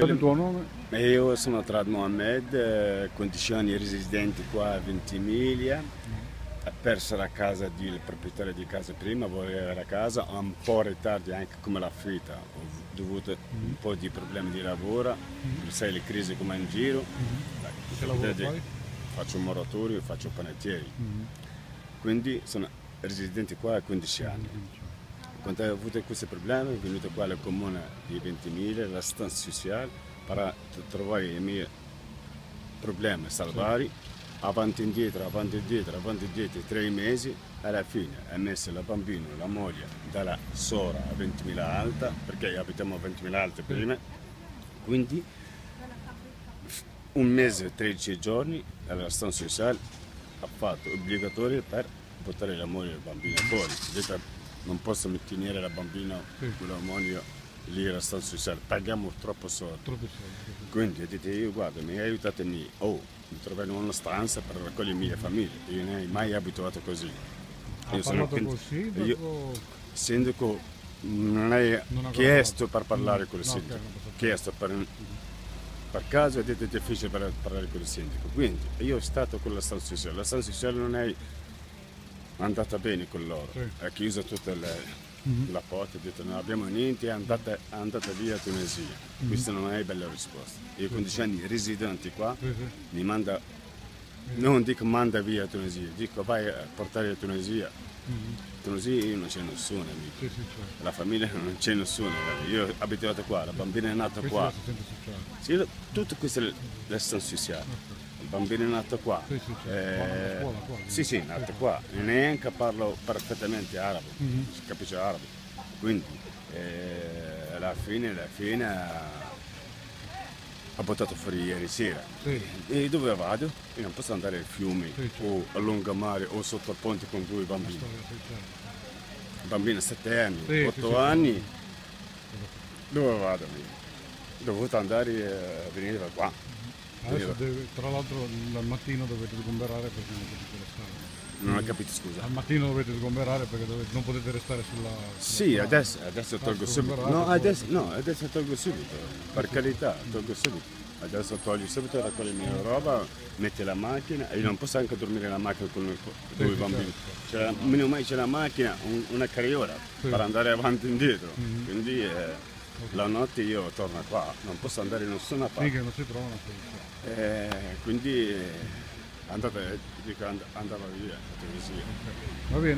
Il tuo nome? Io sono Trad Mohamed, eh, 15 anni residente qua a Ventimiglia, ho perso la casa del proprietario di casa prima, voleva la casa, un po' ritardi anche come l'affitto, ho dovuto un po' di problemi di lavoro, sai le crisi come in giro, Vedi, fai? faccio un moratorio, faccio panettieri, quindi sono residente qua a 15 anni. Quando ho avuto questi problemi, sono venuto qua al comune di Ventimiglia, la stanza sociale, per trovare i miei problemi salvari, avanti e indietro, avanti e indietro, avanti e indietro, tre mesi, alla fine ha messo la bambina, la moglie, dalla Sora a 20.000 alta, perché abitiamo a 20.000 alta prima, quindi un mese, 13 giorni, alla stanza sociale ha fatto obbligatorio per portare la moglie e il bambino fuori. Non posso tenere la bambina Sì. con la moglie lì alla stanza sociale, paghiamo troppo soldi. Troppi soldi. Quindi ho detto io guarda, mi aiutatemi, oh, mi trovare una stanza per raccogliere la mia famiglia, io non ho mai abituato così. Ha Io sono quindi- col sindaco? io- il sindaco non ha chiesto parlato. per parlare Mm, con il no, sindaco, chiesto per, per caso è difficile per parlare con il sindaco. Quindi io sono stato con la stanza sociale, la stanza sociale non è andata bene con loro, Sì. ha chiuso tutta le- Mhm. la porta, ha detto non abbiamo niente, è andata, è andata via a Tunisia. Mhm. Questa non è bella risposta. Io con 10 anni residenti qua mi manda, non dico manda via a Tunisia, dico vai a portare a Tunisia. Mhm. Tunisia io non c'è nessuno, amico. Certo. la famiglia non c'è nessuno, io ho abitato qua, la bambina è nata è qua. Sì, tutto questo è l'assistenza sociale. Il bambino è nato qua. Sì, sì, certo. Eh, scuola qua, sì, sì, è nato qua. E neanche parlo perfettamente arabo, Mhm. si capisce arabo. Quindi eh, alla fine, alla fine ha- buttato fuori ieri sera. Sì. E dove vado? Io non posso andare ai fiumi Sì, certo. o a lungomare o sotto il ponte con due bambini. Sì, certo. Il bambino ha 7 anni, Sì, 8 sì, sì, anni. Dove vado? io? Ho dovuto andare a venire da qua. Adesso deve- tra l'altro al mattino dovete sgomberare perché non potete restare. Non ho capito, scusa. Al mattino dovete sgomberare perché dovete- non potete restare sulla... sulla Sì, strada. adesso, adesso tolgo Ah, subito. sgomberate, No adesso, no, adesso tolgo subito. Per carità, tolgo subito. Adesso tolgo subito, raccogli la mia roba, metti la macchina e io non posso anche dormire nella macchina con due bambini. certo. C'è, meno mai c'è la macchina, un- una carriola per andare avanti e indietro. Mhm. Quindi eh, la notte io torno qua, non posso andare in nessuna parte. che non si trova una soluzione. Eh, quindi andate, dico, and- andava via, così. Va bene.